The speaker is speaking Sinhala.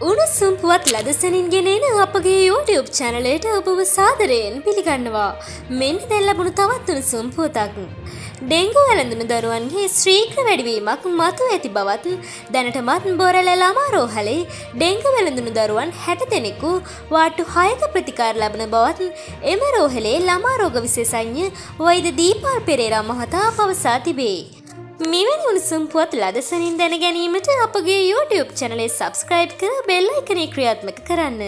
පුවත් ලදසනින් ගෙනෙන අපගේ YouTube චැනලයට ඔබව සාදරයෙන් පිළිගන්නවා. මෙන්න දැන් ලැබුණු තවත් උණුසුම් පුවතක්. ඩෙංගු වැළඳුණු දරුවන්ගේ ශීඝ්‍ර වැඩිවීමක් මතු ඇති බවත් දැනටමත් බොරැල ළමා රෝහලේ ඩෙංගු වැළඳුණු දරුවන් 60 දෙනෙකු වාට්ටු 6ක ප්‍රතිකාර ලබන බවත් එම රෝහලේ ළමා රෝග විශේෂඥ වෛද්‍ය දීපාල් පෙරේරා මහතා පවසා තිබේ. මෙවැනි උණුසුම් පුවත් ලදසනින් දැන ගැනීමට අපගේ YouTube චැනලේ සබස්ක්‍රයිබ් කර බෙල් අයිකනේ ක්‍රියාත්මක කරන්න.